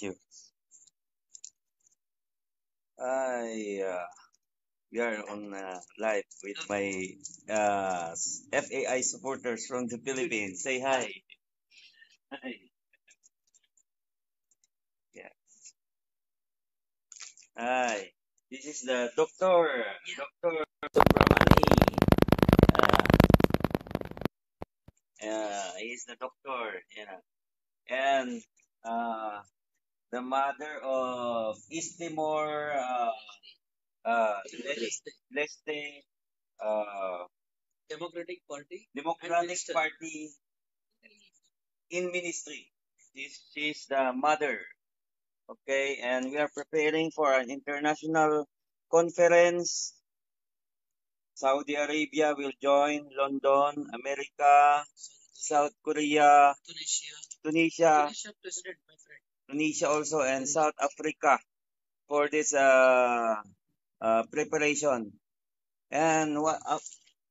Yeah, thank you. I uh, we are on uh, live with my uh, FAI supporters from the Philippines. Say hi. Hi. Yeah. Hi. This is the doctor, Doctor Subramani. Uh, uh, he's the doctor. Yeah. And uh, the mother of East Timor, uh, uh, Leste. Leste, uh, Democratic Party. Democratic Party in ministry. She's, she's the mother. Okay, and we are preparing for an international conference. Saudi Arabia will join London, America, South Korea, Tunisia. Tunisia, Tunisia president, my friend. Tunisia also, and South Africa for this uh, uh, preparation. And what uh,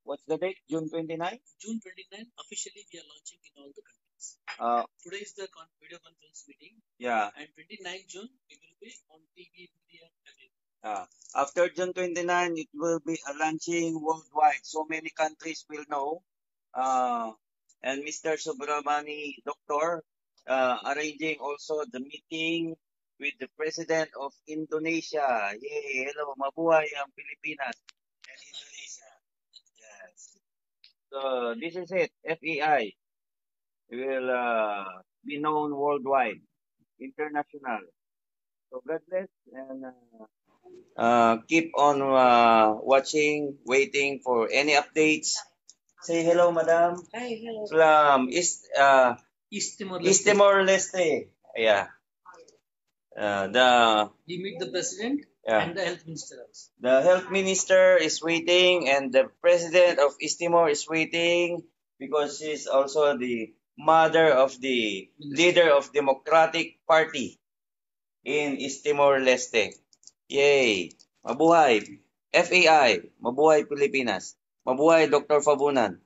what's the date? June 29? June 29, officially we are launching in all the countries. Uh, Today is the con- video conference meeting, yeah. and 29 June we will be on TV, media. Uh, after June 29, it will be a launching worldwide. So many countries will know. Uh, and Mr. Subramani, doctor, uh, arranging also the meeting with the president of Indonesia. Yay! Hello, mabuhay ang Pilipinas and Indonesia. Yes. So this is it. FEI will uh, be known worldwide, international. So God bless and uh, uh, keep on uh, watching, waiting for any updates. Say hello, madam. Hi, hello. From East, uh, East Timor East Leste. Timor Leste. Yeah. Uh, the We meet the president Yeah. and the health minister also. the health minister is waiting, and the president of East Timor is waiting because she's also the mother of the leader of Democratic Party in East Timor Leste. Yay! Mabuhay! FAI! Mabuhay Pilipinas! Mabuhay Dr. Fabunan!